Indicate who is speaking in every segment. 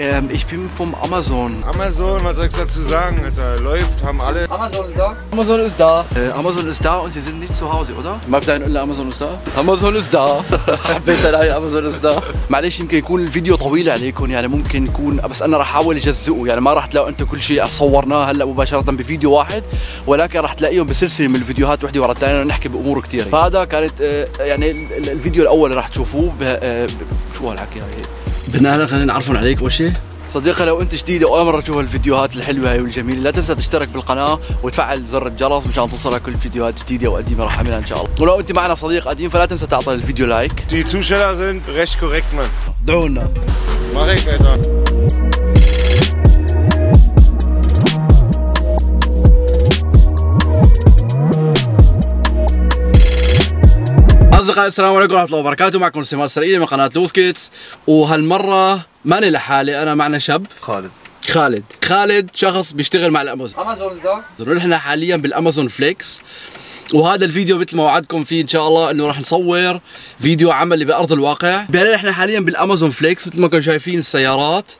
Speaker 1: Ähm, ich bin vom Amazon.
Speaker 2: Amazon, was soll ich dazu sagen? Alter, läuft, haben alle.
Speaker 3: Amazon ist da.
Speaker 1: Amazon ist da. Äh, Amazon ist da und Sie sind nicht zu Hause, oder? نقول امازون is da. امازون is da. حبيت الاقي امازون is da. معلش يمكن يكون الفيديو طويل عليكم يعني ممكن يكون بس أنا راح احاول اجزئه يعني ما راح تلاقوا أنتم كل شيء صورناه هلا مباشره بفيديو واحد ولكن راح تلاقيهم بسلسله من الفيديوهات وحده ورا الثانية نحكي بامور كثيره فهذا كانت يعني ال- الفيديو الأول اللي راح تشوفوه شو هالحكي هاي بدنا هلا خلينا نعرفهم عليك أول شيء. صديقي لو أنت جديد واول مرة تشوف الفيديوهات الحلوة هاي والجميلة لا تنسى تشترك بالقناة وتفعل زر الجرس مشان توصلك كل فيديوهات جديدة وقديمة راح أعملها إن شاء الله. ولو أنت معنا صديق قديم فلا تنسى تعطي الفيديو لايك.
Speaker 2: Die Zusteller sind recht korrekt, Mann.
Speaker 1: ادعوا لنا
Speaker 2: Mach
Speaker 1: اصدقائي السلام عليكم ورحمة الله وبركاته. معكم سمار اسرائيلي من قناة Los geht's. وهالمرة ماني لحالي أنا معنا شاب.
Speaker 3: خالد.
Speaker 1: خالد. خالد شخص بيشتغل مع الأمازون.
Speaker 3: امازون is da.
Speaker 1: نحن حاليا بالأمازون فليكس. وهذا الفيديو مثل ما وعدكم فيه إن شاء الله إنه راح نصور فيديو عملي بأرض الواقع. بهلا نحن حاليا بالأمازون فليكس مثل ما كنتم شايفين السيارات.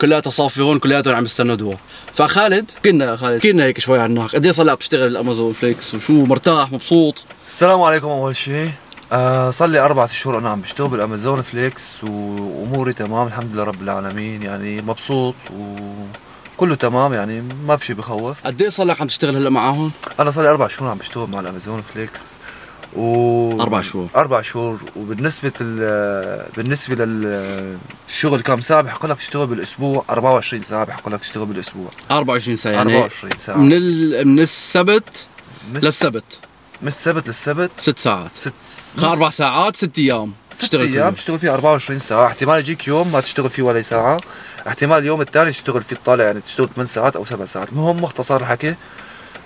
Speaker 1: كلها صافي هون كلياتهم عم يستنوا دور فخالد كنا يا خالد كنا هيك شوي عنك قد إيه صار لك بتشتغل الامازون فليكس؟ وشو مرتاح مبسوط؟
Speaker 3: السلام عليكم أول شيء. آه صار لي أربعة شهور أنا عم بشتغل بالأمازون فليكس وأموري تمام الحمد لله رب العالمين. يعني مبسوط وكله تمام يعني ما في شيء بخوف.
Speaker 1: قد إيه صار لك عم تشتغل هلأ معاهم؟
Speaker 3: أنا صار لي أربع شهور عم بشتغل مع الأمازون فليكس و
Speaker 1: أربع شهور.
Speaker 3: أربع شهور. وبالنسبة ال... بالنسبة للشغل كم ساعة بحق لك تشتغل بالأسبوع 24 ساعة بحق لك تشتغل بالأسبوع.
Speaker 1: 24 ساعة يعني
Speaker 3: 24 ساعة.
Speaker 1: من ال... من السبت للسبت.
Speaker 3: من السبت للسبت.
Speaker 1: ست ساعات.
Speaker 3: ست
Speaker 1: أربع ساعات ست أيام.
Speaker 3: ست
Speaker 1: أيام.
Speaker 3: تشتغل فيه 24 ساعة. احتمال يجيك يوم ما تشتغل فيه ولا ساعة. احتمال اليوم الثاني تشتغل فيه تطالع يعني تشتغل 8 ساعات أو 7 ساعات. المهم مختصر الحكي.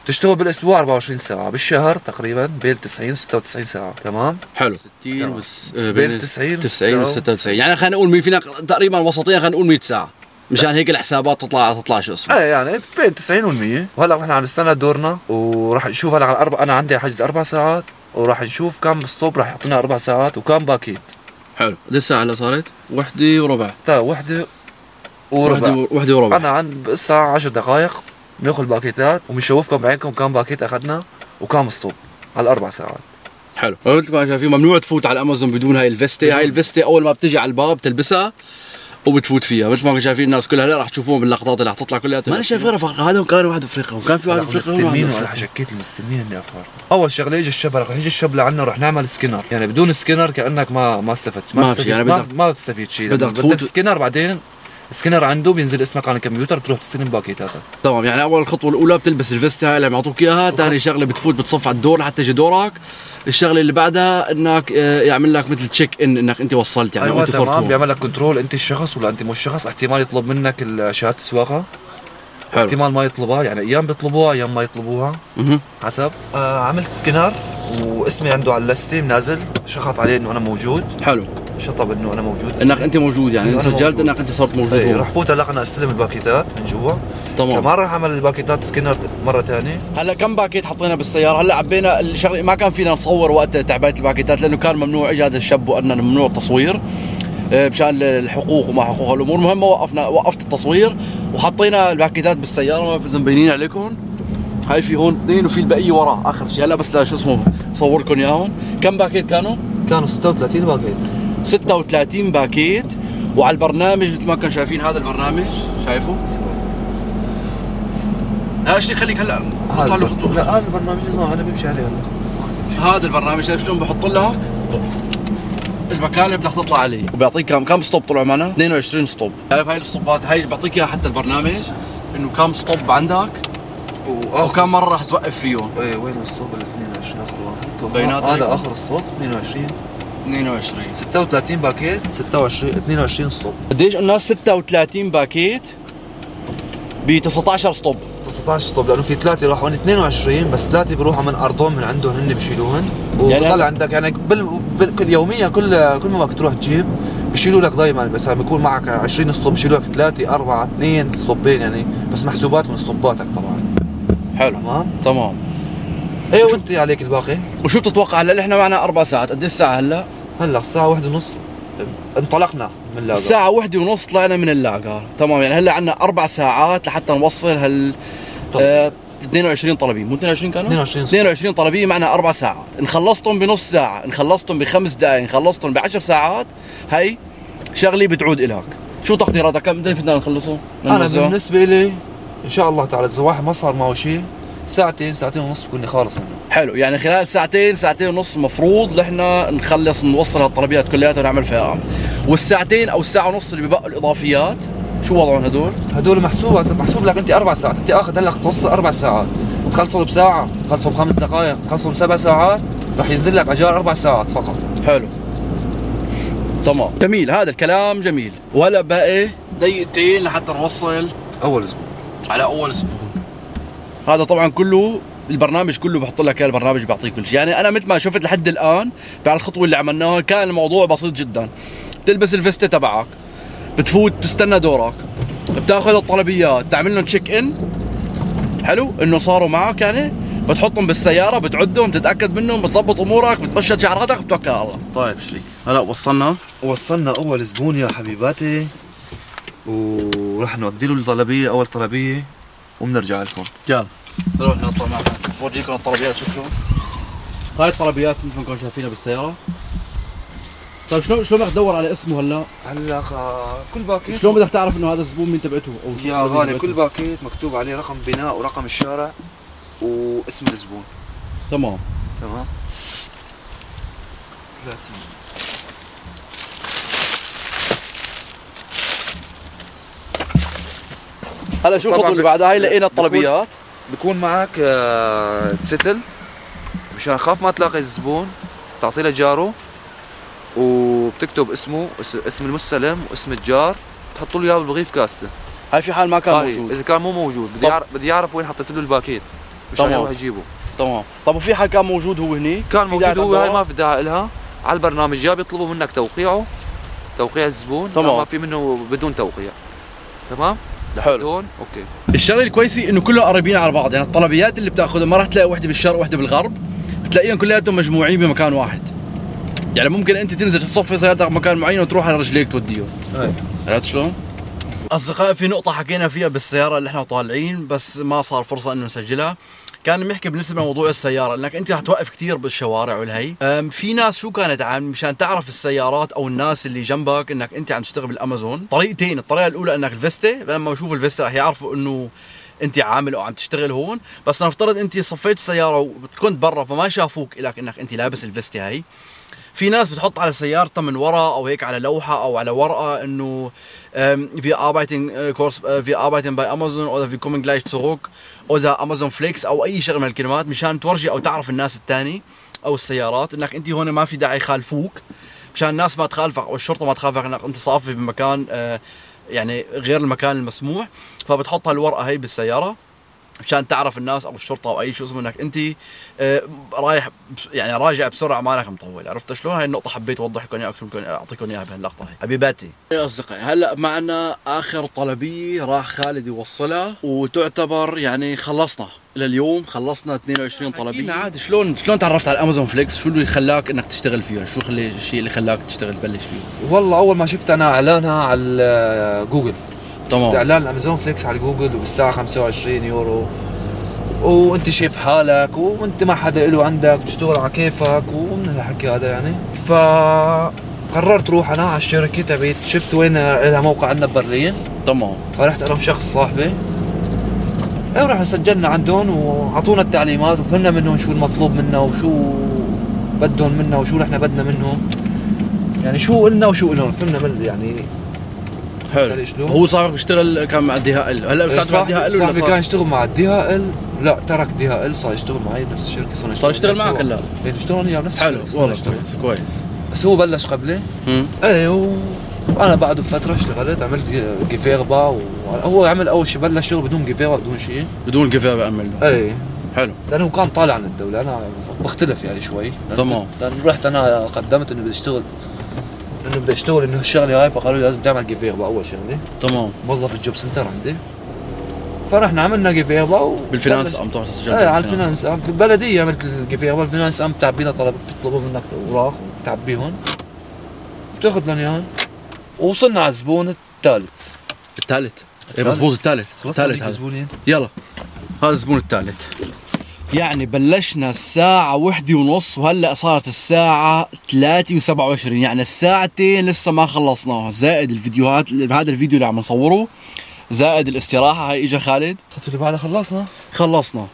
Speaker 3: تشتغل بالأسبوع 24 ساعة. بالشهر تقريبا بين 90 و 96 ساعة. تمام؟
Speaker 1: حلو. 60
Speaker 3: تمام.
Speaker 1: وس... آه،
Speaker 3: بين
Speaker 1: بين
Speaker 3: 90
Speaker 1: 90 و 96 يعني خلينا نقول مي- فينا تقريبا وسطيا خلينا نقول 100 ساعة. مشان هيك الحسابات تطلع تطلع شو اسمه.
Speaker 3: إيه يعني بين 90 و 100 وهلأ نحن عم نستنى دورنا وراح نشوف هلأ على الاربع أنا عندي حجز أربع ساعات وراح نشوف كم Stopp راح يعطينا أربع ساعات وكم Paket.
Speaker 1: حلو. قد الساعة هلأ صارت؟ وحدة وربع.
Speaker 3: تا وحدة وربع.
Speaker 1: وحدة وحدة وربع.
Speaker 3: أنا عند الساعة 10 دقائق بناخذ باكيتات وبنشوفكم بعينكم كم Paket أخذنا وكم Stopp على الاربع ساعات.
Speaker 1: حلو. مثل ما شايفين ممنوع تفوت على الامازون بدون هاي ال Weste هاي ال Weste أول ما بتجي على الباب تلبسها. وبتفوت فيها. مثل ما شايفين الناس كلها هلا رح تشوفوهم باللقطات اللي رح تطلع كلها. ما أنا شايف غير افارقه هذا كان واحد افريقيا وكان في واحد افريقيا
Speaker 3: مستلمين ولا
Speaker 1: افريقيا
Speaker 3: حشكيت المستلمين اللي افارقه أول شغلة يجي الشاب رح يجي الشاب لعنا رح نعمل سكينر. يعني بدون سكينر كأنك ما ما استفدت.
Speaker 1: ما في
Speaker 3: بتستفيد-
Speaker 1: شيء، يعني
Speaker 3: ما,
Speaker 1: بدك-
Speaker 3: ما بتستفيد شيء
Speaker 1: بدك
Speaker 3: بدك,
Speaker 1: تفوت-
Speaker 3: بدك سكينر بعدين سكينر عنده بينزل اسمك على الكمبيوتر بتروح تستلم باكيتاتك
Speaker 1: تمام يعني أول الخطوه الأولى بتلبس ال Weste هاي اللي عم يعطوك اياها ثاني شغلة بتفوت بتصف على الدور لحتى يجي دورك. الشغلة اللي بعدها إنك آه، يعمل لك مثل check in إنك أنت وصلت يعني
Speaker 3: أيوه
Speaker 1: وأنت صرت
Speaker 3: تمام.
Speaker 1: هون.
Speaker 3: بيعمل لك control أنت الشخص ولا أنت مش شخص احتمال يطلب منك شهاده السواقة.
Speaker 1: حلو.
Speaker 3: احتمال ما يطلبها يعني أيام بيطلبوها أيام ما يطلبوها. حسب. آه عملت سكنر واسمي عنده على ال Liste نازل شخط عليه إنه أنا موجود.
Speaker 1: حلو.
Speaker 3: شطب إنه أنا موجود
Speaker 1: إنك أنت موجود يعني
Speaker 3: أنا
Speaker 1: سجلت. إنك أنت صرت موجود إيه
Speaker 3: رح فوت هلأ أنا أستلم الباكيتات من جوا.
Speaker 1: تمام.
Speaker 3: كمان رح أعمل الباكيتات سكنر مرة ثانية
Speaker 1: هلأ كم باكيت حطينا بالسيارة؟ هلأ عبينا الشغلة ما كان فينا نصور وقت تعبئة الباكيتات لأنه كان ممنوع اجى هذا الشاب وقالنا إنه ممنوع التصوير. آه، مشان الحقوق وما حقوق الأمور المهم وقفنا وقفت التصوير وحطينا الباكيتات بالسيارة. ما مبينين عليكم. هاي في هون اثنين وفي البقية وراه آخر شيء. هلأ بس شو اسمه صور لكم إياهم. كم باكيت كانوا؟
Speaker 3: كانوا 36 باكيت.
Speaker 1: 36 باكيت. وعلى البرنامج مثل ما كانوا شايفين هذا البرنامج شايفه؟ لا شيء خليك هلا؟ اطلع له خطوه
Speaker 3: لا هذا البرنامج نظام أنا بمشي عليه هلا.
Speaker 1: هذا البرنامج شايف شلون؟ بحط لك المكان اللي بدك تطلع عليه. وبيعطيك كم كم stop طلعوا معنا؟ 22 stop. شايف هاي الستوبات؟ هاي بعطيك إياها حتى البرنامج إنه كم stop عندك وكم مرة راح توقف فيهم.
Speaker 3: إيه وين ال stop؟ ال 22 آخر واحد. هذا آخر ستوب 22
Speaker 1: 22
Speaker 3: 36 Paket 26 22 stop.
Speaker 1: قديش قلنا 36 Paket ب 19 stop.
Speaker 3: 19 stop لأنه في ثلاثة راحوا 22 بس ثلاثة بيروحوا من أرضهم من عندهم هن بشيلوهن
Speaker 1: يعني
Speaker 3: وبضل عندك يعني بال... بال... كل يوميا كل كل ما بدك تروح تجيب بشيلوا لك دائما بس لما بيكون معك 20 stop بشيلوا لك ثلاثة أربعة اثنين ستوبين يعني بس محسوبات من ستوباتك طبعا.
Speaker 1: حلو.
Speaker 3: تمام؟
Speaker 1: تمام.
Speaker 3: أيوه وانت عليك الباقي؟
Speaker 1: وشو بتتوقع هلا؟ نحن معنا أربع ساعات. قد الساعة هلا؟
Speaker 3: هلا الساعة واحدة ونص انطلقنا من ال Lager
Speaker 1: الساعة واحدة ونص طلعنا من ال Lager تمام يعني هلا عندنا أربع ساعات لحتى نوصل هال
Speaker 3: طب.
Speaker 1: آه 22 طلبية مو 22 كانوا؟
Speaker 3: 22.
Speaker 1: 22 طلبية معنا أربع ساعات إن خلصتهم بنص ساعة إن خلصتهم بخمس دقائق إن خلصتهم بعشر ساعات هي شغلة بتعود إلك شو تقديراتك كم بدنا نخلصه؟
Speaker 3: أنا
Speaker 1: ننزله؟
Speaker 3: بالنسبة لي إن شاء الله تعالى إذا واحد ما صار معه شيء ساعتين ساعتين ونص بكون خالص منه.
Speaker 1: حلو يعني خلال ساعتين ساعتين ونص المفروض نحن نخلص نوصل هالطلبيات كلياتها ونعمل فيها عمل والساعتين أو الساعة ونص اللي ببقوا الإضافيات شو وضعهم هدول؟
Speaker 3: هدول محسوب محسوب لك أنت أربع ساعات أنت اخذ هلا توصل أربع ساعات. تخلصوا بساعة تخلصوا بخمس دقائق تخلصوا بسبع ساعات رح ينزل لك أجار أربع ساعات فقط.
Speaker 1: حلو. تمام. جميل هذا الكلام جميل. ولا باقي دقيقتين لحتى نوصل
Speaker 3: أول أسبوع.
Speaker 1: على أول أسبوع. هذا طبعا كله البرنامج كله بحط لك إياه البرنامج بيعطيك كل شيء. يعني أنا مثل ما شفت لحد الآن بعد الخطوة اللي عملناها كان الموضوع بسيط جدا. بتلبس الفيستة تبعك بتفوت تستنى دورك بتاخذ الطلبيات تعمل لهم تشيك ان حلو؟ إنه صاروا معك يعني بتحطهم بالسيارة بتعدهم بتتأكد منهم بتظبط أمورك بتمشط شعراتك بتوكل على الله. طيب شريك هلا وصلنا؟
Speaker 3: وصلنا أول زبون يا حبيباتي. ورح نودي له الطلبية أول طلبية. وبنرجع لكم.
Speaker 1: يلا. نروح نطلع معكم بورجيكم الطلبيات شكلهم هاي الطلبيات مثل ما كنتم شايفينها بالسيارة. طيب شلون شلون بدك تدور على اسمه هلا؟
Speaker 3: هلا كل باكيت.
Speaker 1: شلون بدك تعرف إنه هذا الزبون مين تبعته؟ أو شو
Speaker 3: يا غالي؟ كل باكيت مكتوب عليه رقم بناء ورقم الشارع واسم الزبون.
Speaker 1: تمام.
Speaker 3: تمام؟ 30
Speaker 1: هلا شو الخطوة اللي بعدها؟ هاي لقينا الطلبيات.
Speaker 3: بكون معك آه، Zettel مشان خاف ما تلاقي الزبون تعطي له جاره وبتكتب اسمه اس- اسم المستلم واسم الجار. تحط له إياه بال Briefkasten.
Speaker 1: هاي في حال ما كان
Speaker 3: هاي
Speaker 1: موجود.
Speaker 3: إذا كان مو موجود. بدي
Speaker 1: طب.
Speaker 3: يعرف بدي يعرف وين حطيت له ال Paket.
Speaker 1: مشان.
Speaker 3: يروح يجيبه.
Speaker 1: تمام. طب وفي حال كان موجود هو هني؟
Speaker 3: كان موجود هو هاي؟ ما في داعي لها على البرنامج يا بيطلبوا منك توقيعه توقيع الزبون
Speaker 1: تمام.
Speaker 3: ما في منه بدون توقيع. تمام؟
Speaker 1: حلو.
Speaker 3: هون أوكي.
Speaker 1: الشغلة الكويسة إنه كلهم قريبين على بعض. يعني الطلبيات اللي بتاخذها ما راح تلاقي وحده بالشرق وحده بالغرب بتلاقيهم كلياتهم مجموعين بمكان واحد. يعني ممكن أنت تنزل تصفي سيارتك بمكان معين وتروح على رجليك توديهم.
Speaker 3: هاي.
Speaker 1: عرفت شلون؟ أصدقائي في نقطة حكينا فيها بالسيارة اللي إحنا طالعين بس ما صار فرصة إنه نسجلها. كان بنحكي بالنسبة لموضوع السيارة انك أنت رح توقف كثير بالشوارع والهي. في ناس شو كانت عم مشان تعرف السيارات أو الناس اللي جنبك إنك أنت عم تشتغل بالأمازون طريقتين الطريقة الأولى إنك الفيستة لما يشوفوا الفيستة رح يعرفوا إنه انت عامل أو عم تشتغل هون بس نفترض انت صفيت السيارة وكنت برا فما شافوك لك إنك انت لابس الفيستة هي في ناس بتحط على سيارتها من ورا أو هيك على لوحة أو على ورقة إنه wir arbeiten äh, wir arbeiten bei Amazon oder wir kommen gleich zurück oder Amazon Flex أو أي شغله من الكلمات مشان تورجي أو تعرف الناس الثاني أو السيارات إنك انت هون ما في داعي يخالفوك. مشان الناس ما تخالفك أو الشرطة ما تخالفك إنك انت صافي بمكان آه، يعني غير المكان المسموح فبتحط هالورقه هي بالسيارة. مشان تعرف الناس أو الشرطة أو أي شيء اسمه إنك أنت آه، رايح يعني راجع بسرعة مالك مطول عرفت شلون؟ هاي النقطة حبيت أوضح لكم إياها أعطيكم إياها بهاللقطة هي حبيباتي يا أصدقائي هلأ معنا آخر طلبيه راح خالد يوصلها وتعتبر يعني خلصنا. لليوم خلصنا 22 طلبيه عادي شلون شلون تعرفت على الامازون فليكس شو اللي خلاك إنك تشتغل فيه؟ شو خلي الشيء اللي خلاك تشتغل تبلش فيه؟
Speaker 3: والله أول ما شفت أنا إعلانها على جوجل شفت
Speaker 1: تمام.
Speaker 3: اعلان الامازون فليكس على جوجل وبالساعة 25 يورو. وانت شايف حالك وانت ما حدا له عندك بتشتغل على كيفك ومن الحكي هذا يعني. ف قررت روح أنا على الشركة تبعت شفت وين لها موقع عندنا ببرلين
Speaker 1: تمام.
Speaker 3: فرحت أنا وشخص صاحبي. إيه ورحنا سجلنا عندهم وأعطونا التعليمات وفهمنا منهم شو المطلوب منا وشو بدهم منا وشو نحن بدنا منهم. يعني شو قلنا وشو قلنا فهمنا من يعني
Speaker 1: حلو؟ هو صاحبك بيشتغل كان مع ال DHL هلا بس مع ال DHL ولا
Speaker 3: صاحبي كان
Speaker 1: صار
Speaker 3: يشتغل مع ال DHL لا ترك DHL صار يشتغل معي بنفس الشركة صار
Speaker 1: صار يشتغل. معك هلا؟
Speaker 3: إيه نشتغل أنا وياه بنفس
Speaker 1: حلو
Speaker 3: الشركة صار
Speaker 1: والله كويس كويس.
Speaker 3: بس هو بلش قبلي.
Speaker 1: مم.
Speaker 3: إيه و... وأنا بعده بفترة اشتغلت عملت Gewerbe وهو عمل أول شيء بلش شغل بدون Gewerbe بدون شيء
Speaker 1: بدون بامل له
Speaker 3: إيه.
Speaker 1: حلو.
Speaker 3: لأنه كان طالع عن الدولة أنا بختلف يعني شوي.
Speaker 1: تمام.
Speaker 3: لأنه رحت أنا قدمت إنه بدي أشتغل. انه بدي اشتغل إنه الشغلة هاي فقالوا لي لازم تعمل Gewerbe اول شغلة.
Speaker 1: تمام.
Speaker 3: موظف ال Jobcenter عندي. فرحنا عملنا Gewerbe و...
Speaker 1: بالفينانس أم تروح تسجل
Speaker 3: إيه على الفينانس أم. في البلديه عملت ال Gewerbe ال Finanzamt تعبينا طلب بيطلبوا منك أوراق وتعبيهم بتاخذ لنيان ووصلنا على الزبون الثالث
Speaker 1: الثالث
Speaker 3: إيه.
Speaker 1: مزبوط الثالث
Speaker 3: خلص
Speaker 1: الثالث
Speaker 3: هذيك
Speaker 1: هذا.
Speaker 3: زبونين
Speaker 1: يلا. هذا الزبون الثالث يعني بلشنا الساعة وحدة ونص وهلأ صارت الساعة ثلاثة وسبعة وعشرين. يعني الساعتين لسه ما خلصناها. زائد الفيديوهات هذا الفيديو اللي عم نصوره زائد الاستراحة. هاي إجا خالد؟
Speaker 3: الخطوه اللي بعدها خلصنا؟
Speaker 1: خلصنا.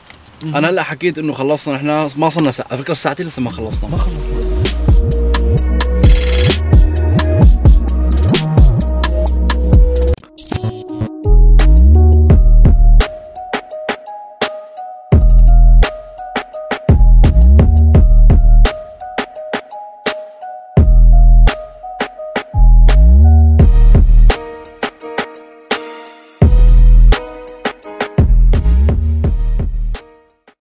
Speaker 1: أنا هلأ حكيت إنه خلصنا نحن ما صرنا ساعة. على فكرة الساعتين لسه ما خلصنا.
Speaker 3: ما خلصنا.